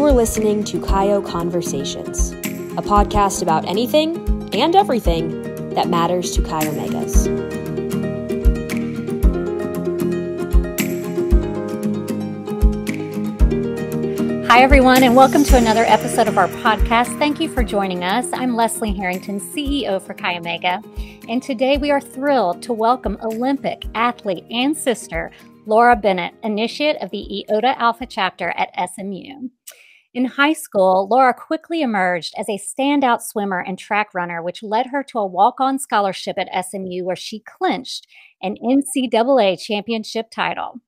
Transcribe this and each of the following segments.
You're listening to Chi O Conversations, a podcast about anything and everything that matters to Chi Omegas. Hi, everyone, and welcome to another episode of our podcast. Thank you for joining us. I'm Leslie Harrington, CEO for Chi Omega, and today we are thrilled to welcome Olympic athlete and sister Laura Bennett, initiate of the Iota Alpha chapter at SMU. In high school, Laura quickly emerged as a standout swimmer and track runner, which led her to a walk on scholarship at SMU, where she clinched an NCAA championship title.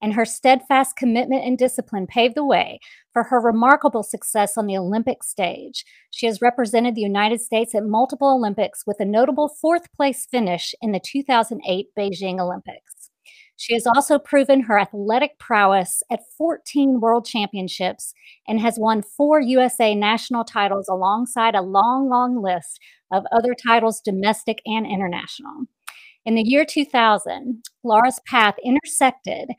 And her steadfast commitment and discipline paved the way for her remarkable success on the Olympic stage. She has represented the United States at multiple Olympics with a notable fourth place finish in the 2008 Beijing Olympics. She has also proven her athletic prowess at 14 world championships and has won four USA national titles alongside a long, long list of other titles, domestic and international. In the year 2000, Laura's path intersected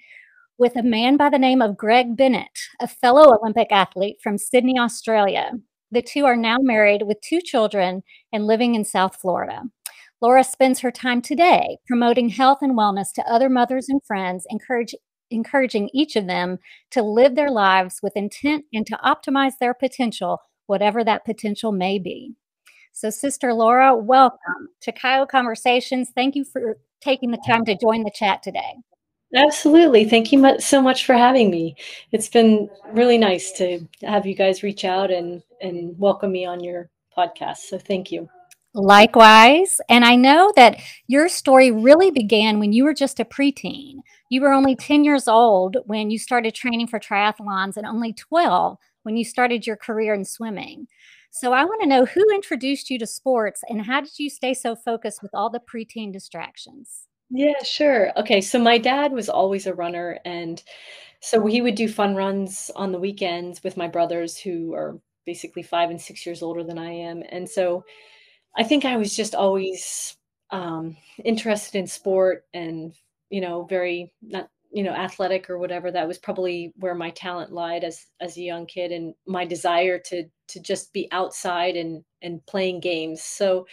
with a man by the name of Greg Bennett, a fellow Olympic athlete from Sydney, Australia. The two are now married with two children and living in South Florida. Laura spends her time today promoting health and wellness to other mothers and friends, encourage, encouraging each of them to live their lives with intent and to optimize their potential, whatever that potential may be. So, Sister Laura, welcome to Chi O Conversations. Thank you for taking the time to join the chat today. Absolutely. Thank you so much for having me. It's been really nice to have you guys reach out and, and welcome me on your podcast. So, thank you. Likewise. And I know that your story really began when you were just a preteen. You were only 10 years old when you started training for triathlons and only 12 when you started your career in swimming. So I want to know who introduced you to sports and how did you stay so focused with all the preteen distractions? Yeah, sure. Okay, so my dad was always a runner and so he would do fun runs on the weekends with my brothers who are basically 5 and 6 years older than I am. And so I think I was just always um, interested in sport and, you know, very not, you know, athletic or whatever. That was probably where my talent lied as as a young kid and my desire to to just be outside and and playing games. So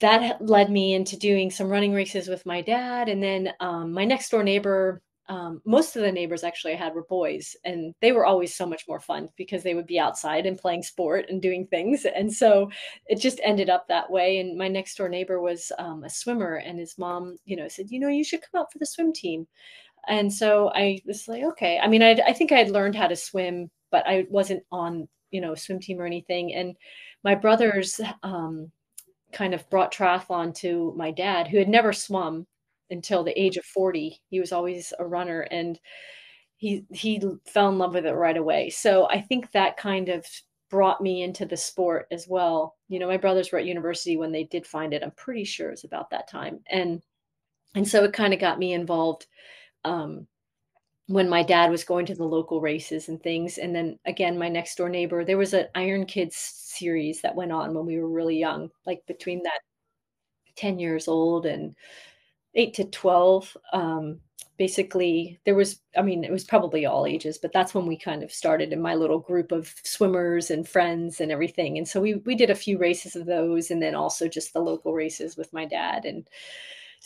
that led me into doing some running races with my dad. And then um, my next door neighbor um, most of the neighbors actually I had were boys, and they were always so much more fun because they would be outside and playing sport and doing things. And so it just ended up that way. And my next door neighbor was um, a swimmer, and his mom, you know, said, you know, you should come out for the swim team. And so I was like, okay. I mean, I, I think I had learned how to swim, but I wasn't on, you know, swim team or anything. And my brothers um, kind of brought triathlon to my dad, who had never swum until the age of 40. He was always a runner and he he fell in love with it right away. So I think that kind of brought me into the sport as well. You know, my brothers were at university when they did find it. I'm pretty sure it was about that time. And and so it kind of got me involved um, when my dad was going to the local races and things. And then again, my next door neighbor, there was an Iron Kids series that went on when we were really young, like between that 10 years old and eight to 12 um, basically there was i mean it was probably all ages but that's when we kind of started in my little group of swimmers and friends and everything. And so we we did a few races of those and then also just the local races with my dad. And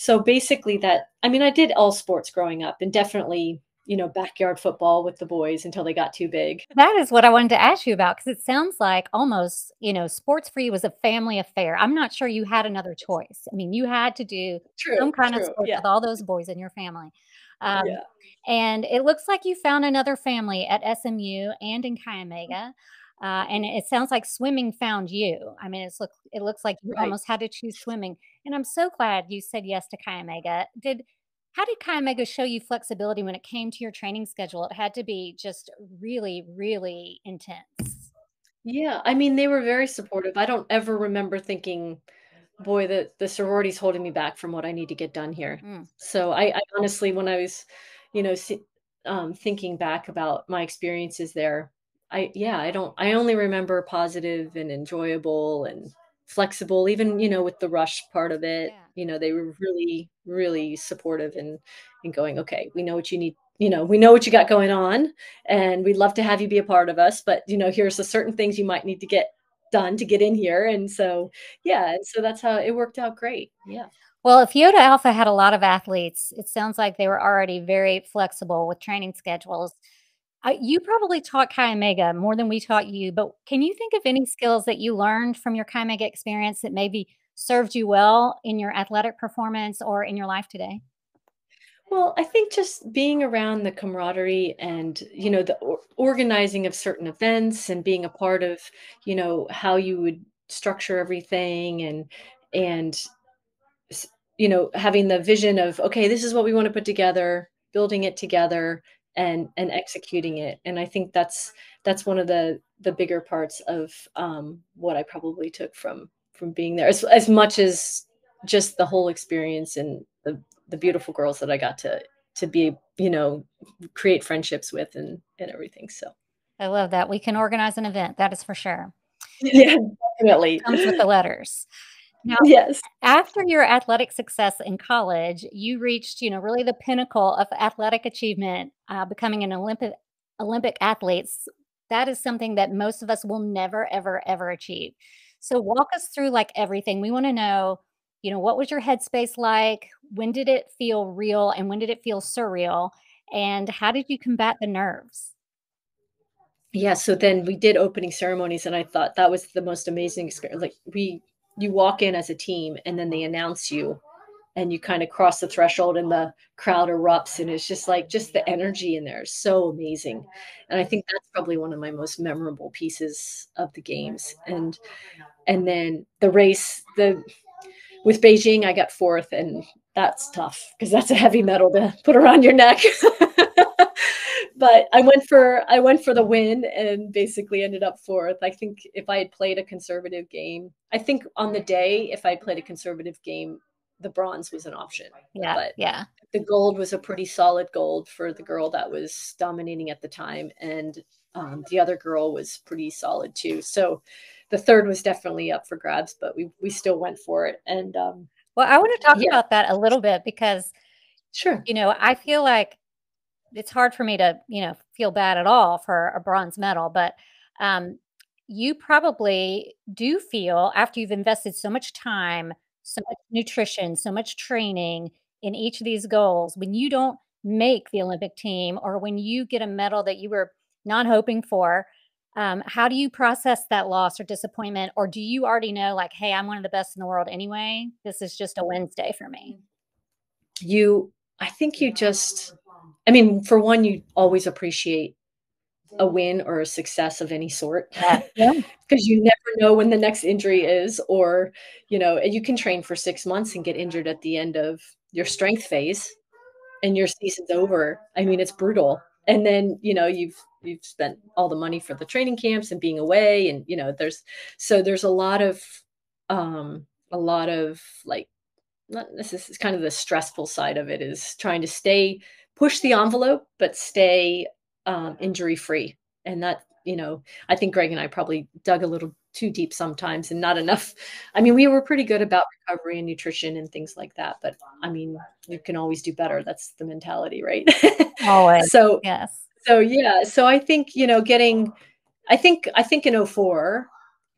so basically that i mean i did all sports growing up and definitely you know, backyard football with the boys until they got too big. That is what I wanted to ask you about because it sounds like almost, you know, sports for you was a family affair. I'm not sure you had another choice. I mean, you had to do true, some kind true, of sport yeah. with all those boys in your family. Um, yeah. And it looks like you found another family at SMU and in Chi Omega. Uh, and it sounds like swimming found you. I mean, it's look, it looks like you right. almost had to choose swimming. And I'm so glad you said yes to Chi Omega. Did how did Chi Omega show you flexibility when it came to your training schedule? It had to be just really, really intense. Yeah, I mean, they were very supportive. I don't ever remember thinking, boy, the, the sorority's holding me back from what I need to get done here. Mm. So I, I, honestly, when I was, you know, um, thinking back about my experiences there, I, yeah, I don't, I only remember positive and enjoyable and flexible, even, you know, with the rush part of it. Yeah you know they were really really supportive and and going okay we know what you need you know, we know what you got going on and we'd love to have you be a part of us, but you know, here's the certain things you might need to get done to get in here. And so, yeah, so that's how it worked out great. Yeah. Well, if Iota Alpha had a lot of athletes, it sounds like they were already very flexible with training schedules. You probably taught Chi Omega more than we taught you, but can you think of any skills that you learned from your Chi Omega experience that maybe served you well in your athletic performance or in your life today? Well, I think just being around the camaraderie and, you know, the or organizing of certain events and being a part of, you know, how you would structure everything and and you know, having the vision of, okay, this is what we want to put together, building it together and and executing it. And I think that's that's one of the the bigger parts of um, what I probably took from from being there, as as much as just the whole experience and the the beautiful girls that I got to to be, you know, create friendships with and and everything. So I love that. We can organize an event, that is for sure. Yeah, definitely. Comes with the letters. Now, yes. After your athletic success in college, you reached, you know, really the pinnacle of athletic achievement, uh, becoming an Olympic Olympic athlete. That is something that most of us will never, ever, ever achieve. So walk us through like everything. We want to know you know, what was your headspace like? When did it feel real and when did it feel surreal? And how did you combat the nerves? Yeah, so then we did opening ceremonies and I thought that was the most amazing experience. Like we you walk in as a team and then they announce you and you kind of cross the threshold and the crowd erupts and it's just like just the energy in there is so amazing and i think that's probably one of my most memorable pieces of the games and and then the race the with Beijing, I got fourth, and that's tough because that's a heavy medal to put around your neck. but I went for I went for the win and basically ended up fourth. I think if I had played a conservative game, I think on the day if I played a conservative game, the bronze was an option. Yeah, but yeah. The gold was a pretty solid gold for the girl that was dominating at the time, and um, the other girl was pretty solid too. So the third was definitely up for grabs, but we we still went for it. And um, well, I want to talk yeah. about that a little bit because, sure, you know, I feel like it's hard for me to you know feel bad at all for a bronze medal, but um, you probably do feel after you've invested so much time, so much nutrition, so much training in each of these goals, when you don't make the Olympic team or when you get a medal that you were not hoping for um, how do you process that loss or disappointment? Or do you already know, like, hey, I'm one of the best in the world anyway? This is just a Wednesday for me? You, I think you just, I mean, for one, you always appreciate a win or a success of any sort. Because yeah. you never know when the next injury is or you know you can train for six months and get injured at the end of your strength phase and your season's over. I mean it's brutal. And then you know you've you've spent all the money for the training camps and being away and you know there's so there's a lot of um a lot of like not this is kind of the stressful side of it is trying to stay push the envelope but stay um, injury free and that you know i think greg and i probably dug a little too deep sometimes and not enough. I mean we were pretty good about recovery and nutrition and things like that but i mean you can always do better. That's the mentality right? Always. So yes. so yeah. So i think you know getting i think i think in 04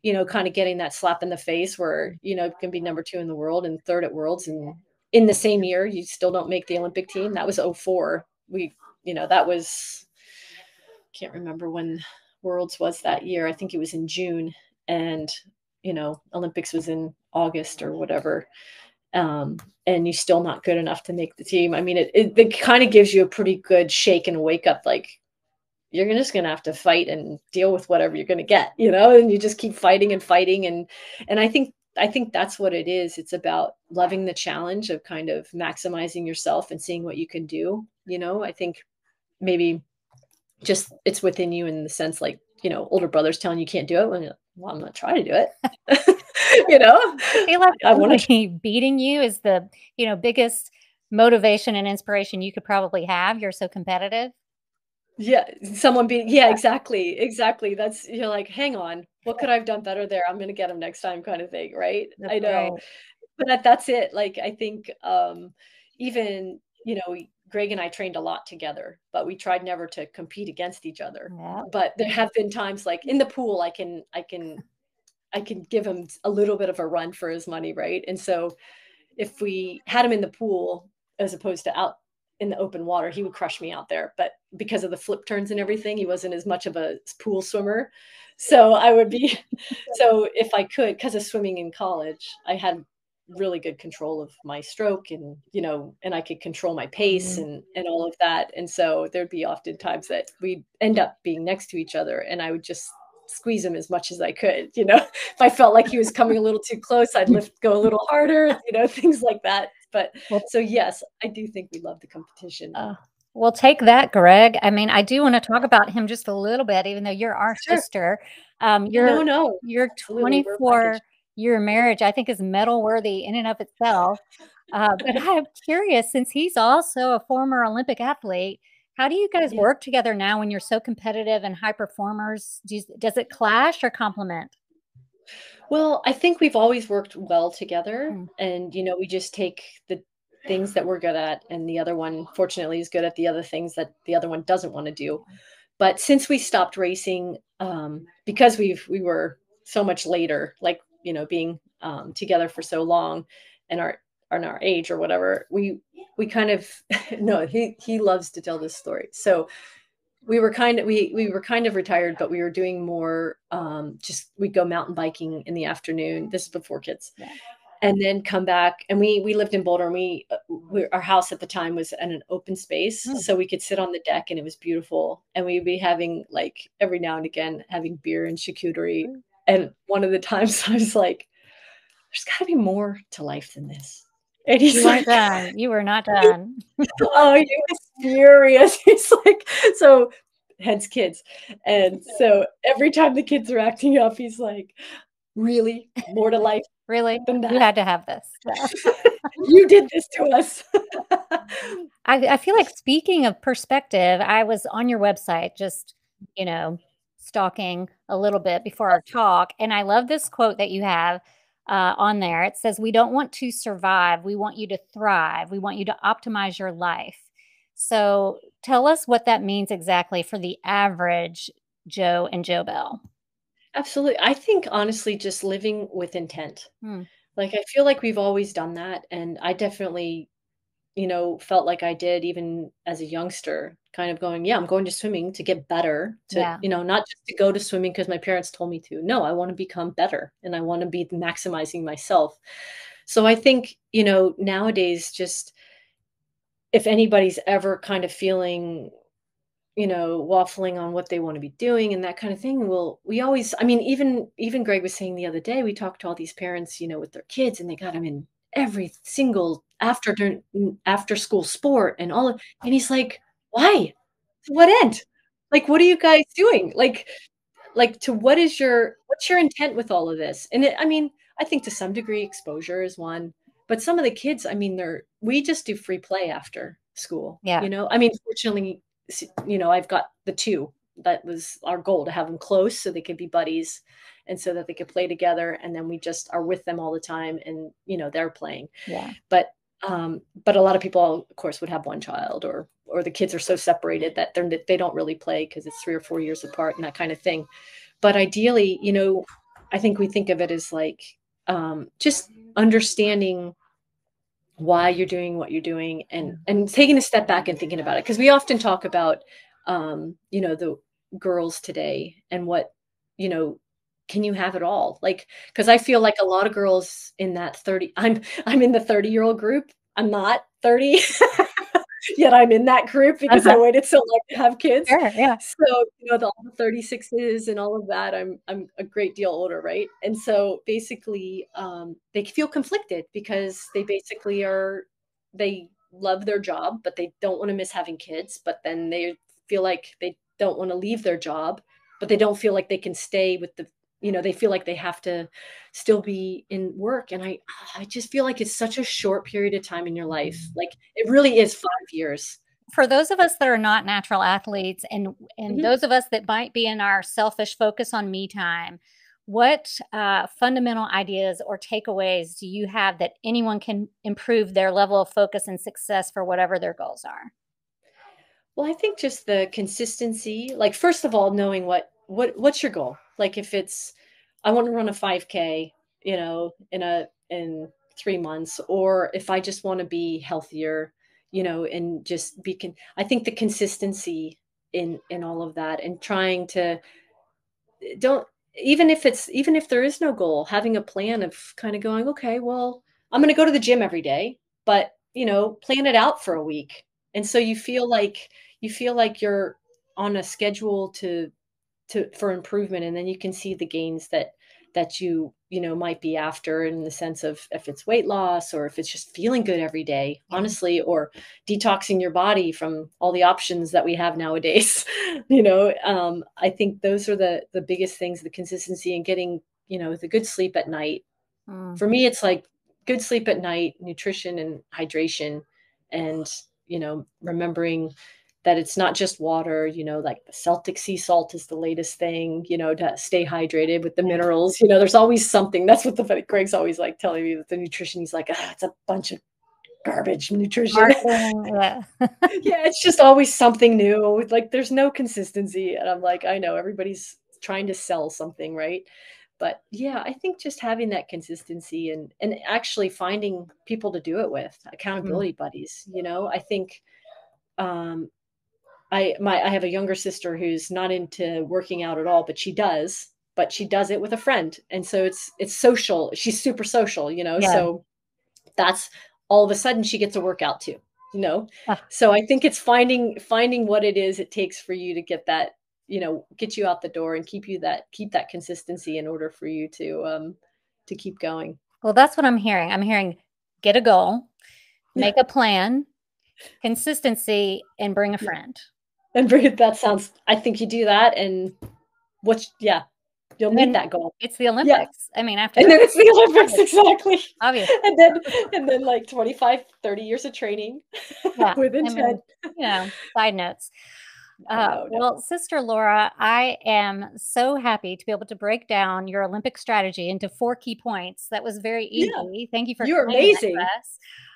you know kind of getting that slap in the face where you know can be number two in the world and third at worlds and in the same year you still don't make the olympic team. That was 04 we you know that was can't remember when worlds was that year. I think it was in june. And you know olympics was in august or whatever. Um, and you're still not good enough to make the team. I mean, it, it, it kind of gives you a pretty good shake and wake up like, you're just going to have to fight and deal with whatever you're going to get, you know, and you just keep fighting and fighting. And, and I think, I think that's what it is. It's about loving the challenge of kind of maximizing yourself and seeing what you can do. You know, I think maybe just it's within you in the sense like, you know, older brothers telling you can't do it when well, I'm not trying to do it. you know, I feel like I want to keep beating you is the, you know, biggest motivation and inspiration you could probably have. You're so competitive. Yeah, someone being yeah, exactly, exactly. That's you're like, hang on, what could I've done better there? I'm gonna get them next time, kind of thing, right? That's I know, right. but that, that's it. Like I think um, even you know Greg and I trained a lot together, but we tried never to compete against each other. Yeah. But there have been times like in the pool, I can, I can, I can give him a little bit of a run for his money, right? And so if we had him in the pool as opposed to out in the open water, he would crush me out there. But because of the flip turns and everything, he wasn't as much of a pool swimmer. So I would be, so if I could, because of swimming in college, I had really good control of my stroke and you know and i could control my pace mm-hmm. and and all of that and so there'd be often times that we'd end up being next to each other and i would just squeeze him as much as i could you know if i felt like he was coming a little too close i'd lift go a little harder you know things like that but well, so yes i do think we love the competition uh, well take that greg i mean i do want to talk about him just a little bit even though you're our sure. sister um you're no no you're 24 your marriage, I think, is medal worthy in and of itself. Uh, but I'm curious, since he's also a former Olympic athlete, how do you guys work together now when you're so competitive and high performers? Do you, does it clash or complement? Well, I think we've always worked well together. Mm. And, you know, we just take the things that we're good at, and the other one, fortunately, is good at the other things that the other one doesn't want to do. But since we stopped racing, um, because we've we were so much later, like you know being um, together for so long and our and our age or whatever we we kind of no he he loves to tell this story so we were kind of we we were kind of retired but we were doing more um just we'd go mountain biking in the afternoon this is before kids yeah. and then come back and we we lived in boulder and we, uh, we our house at the time was in an open space mm. so we could sit on the deck and it was beautiful and we'd be having like every now and again having beer and charcuterie mm. And one of the times I was like, there's got to be more to life than this. And he's you like, done. You were not done. oh, he was furious. He's like, so hence kids. And so every time the kids are acting up, he's like, really? More to life? Really? You had to have this. you did this to us. I, I feel like speaking of perspective, I was on your website just, you know, stalking a little bit before our talk. And I love this quote that you have uh, on there. It says, We don't want to survive. We want you to thrive. We want you to optimize your life. So tell us what that means exactly for the average Joe and Joe Bell. Absolutely. I think honestly, just living with intent. Hmm. Like, I feel like we've always done that. And I definitely you know, felt like I did even as a youngster, kind of going, yeah, I'm going to swimming to get better, to, yeah. you know, not just to go to swimming because my parents told me to. No, I want to become better and I want to be maximizing myself. So I think, you know, nowadays, just if anybody's ever kind of feeling, you know, waffling on what they want to be doing and that kind of thing, well, we always, I mean, even, even Greg was saying the other day, we talked to all these parents, you know, with their kids and they got them in every single after after school sport and all of, and he's like why? To what end? Like what are you guys doing? Like like to what is your what's your intent with all of this? And it, i mean i think to some degree exposure is one but some of the kids i mean they're we just do free play after school yeah. you know? I mean fortunately you know i've got the two that was our goal to have them close so they could be buddies and so that they could play together and then we just are with them all the time and you know they're playing. Yeah. But um but a lot of people of course would have one child or or the kids are so separated that they're they don't really play because it's three or four years apart and that kind of thing. But ideally you know i think we think of it as like um just understanding why you're doing what you're doing and and taking a step back and thinking about it. Because we often talk about um you know the girls today and what you know can you have it all? Like because i feel like a lot of girls in that 30 i'm i'm in the 30 year old group. I'm not 30 yet i'm in that group because uh-huh. i waited so long to have kids. Sure, yeah. So you know the, all the 36s and all of that i'm i'm a great deal older right? And so basically um they feel conflicted because they basically are they love their job but they don't want to miss having kids but then they feel like they don't want to leave their job but they don't feel like they can stay with the you know they feel like they have to still be in work and i i just feel like it's such a short period of time in your life mm-hmm. like it really is 5 years for those of us that are not natural athletes and and mm-hmm. those of us that might be in our selfish focus on me time what uh, fundamental ideas or takeaways do you have that anyone can improve their level of focus and success for whatever their goals are Well, I think just the consistency. Like first of all, knowing what what what's your goal. Like if it's I want to run a 5K, you know, in a in three months, or if I just want to be healthier, you know, and just be con- I think the consistency in in all of that and trying to don't even if it's even if there is no goal, having a plan of kind of going, okay, well, I'm going to go to the gym every day, but you know, plan it out for a week. And so you feel like you feel like you're on a schedule to to for improvement and then you can see the gains that that you you know might be after in the sense of if it's weight loss or if it's just feeling good every day honestly or detoxing your body from all the options that we have nowadays you know um, i think those are the the biggest things the consistency and getting you know the good sleep at night mm. for me it's like good sleep at night nutrition and hydration and you know remembering that it's not just water, you know, like the Celtic sea salt is the latest thing, you know, to stay hydrated with the minerals. You know, there's always something. That's what the Greg's always like telling me that the nutrition. He's like, ah, it's a bunch of garbage nutrition. yeah. yeah, it's just always something new. Like there's no consistency. And I'm like, I know everybody's trying to sell something, right? But yeah, I think just having that consistency and and actually finding people to do it with, mm. accountability mm-hmm. buddies, you know, I think um I my I have a younger sister who's not into working out at all, but she does, but she does it with a friend. And so it's it's social. She's super social, you know. Yeah. So that's all of a sudden she gets a workout too, you know. Ah. So I think it's finding finding what it is it takes for you to get that, you know, get you out the door and keep you that keep that consistency in order for you to um to keep going. Well, that's what I'm hearing. I'm hearing get a goal, make a plan, consistency and bring a friend and it. That sounds. I think you do that, and what? Yeah, you'll meet that goal. It's the Olympics. Yeah. I mean, after and then it's the Olympics exactly. Obviously, and then and then like 25, 30 years of training yeah. with intent. I mean, you know, side notes. Uh, no, no. Well, Sister Laura, I am so happy to be able to break down your Olympic strategy into four key points. That was very easy. Yeah. Thank you for you're amazing.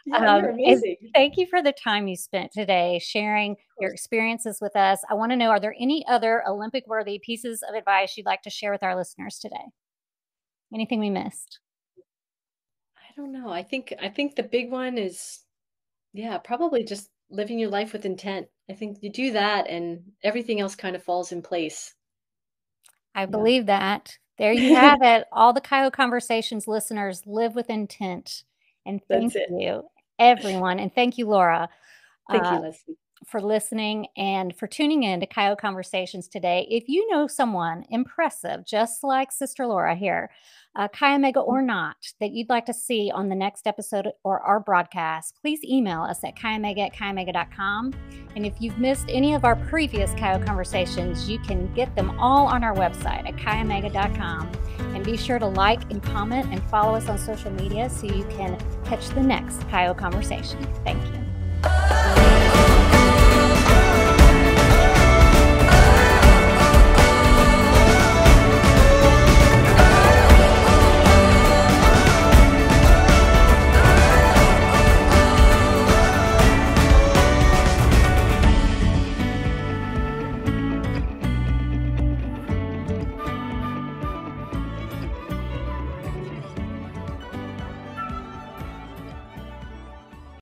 Yeah, um, amazing. Thank you for the time you spent today sharing your experiences with us. I want to know are there any other Olympic worthy pieces of advice you'd like to share with our listeners today? Anything we missed? I don't know. I think I think the big one is yeah, probably just living your life with intent. I think you do that and everything else kind of falls in place. I yeah. believe that. There you have it. All the Chi O Conversations listeners live with intent. And thank you everyone. And thank you, Laura. Thank uh, you, Leslie. For listening and for tuning in to Chi O Conversations today. If you know someone impressive, just like Sister Laura here, uh, Chi Omega or not, that you'd like to see on the next episode or our broadcast, please email us at chiomega at chiomega.com. And if you've missed any of our previous Chi O Conversations, you can get them all on our website at chiomega.com. And be sure to like and comment and follow us on social media so you can catch the next Chi O conversation. Thank you.